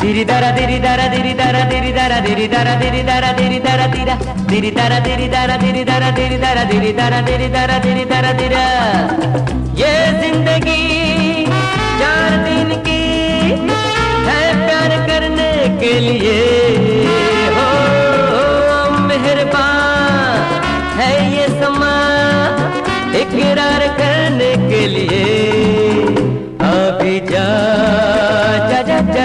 diri dara diri dara diri dara diri dara diri dara diri dara diri dara dira diri dara diri dara diri dara diri dara diri dara diri dara diri dara dira ye zindagi चार दिन की है प्यार करने के लिए हो मेहरबान है ये समा इकरार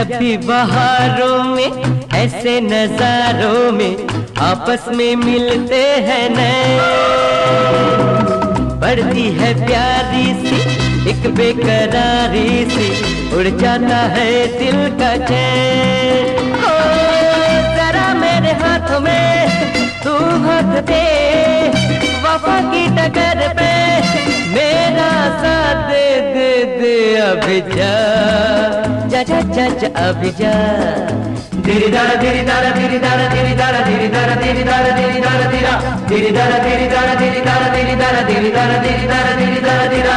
जब भी बहारों में ऐसे नजारों में आपस में मिलते हैं नए। बढ़ती है प्यारी सी एक बेकरारी सी उड़ जाता है दिल का चैन। ओ, जरा मेरे हाथों में तू हाथ दे वफा की टकर पे मेरा साथ दे दे दे अभी जा। जा जा जा जा अभी जा दिरी दारा दिरी दारा दिरी दारा दिरी दारा दिरी दारा दिरी दारा दिरी दारा दिरा दिरी दारा दिरी दारा दिरी दारा दिरी दारा दिरी दारा दिरी दारा दिरी दारा दिरा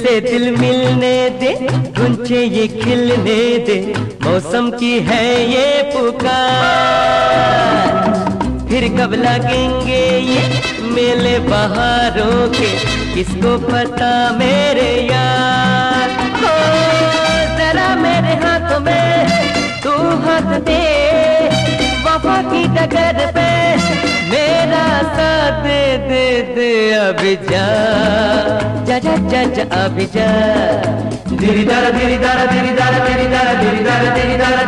से दिल मिलने दे गुंजे ये खिलने दे। मौसम की है ये पुकार। फिर कब लगेंगे ये मेले बहारों के? किसको पता मेरे यार? दे दे दे, अभी जा। जा जा जा जा, अभी जा। दिरी दारा दिरी दारा दिरी दारा दिरी दारा दारा दिरी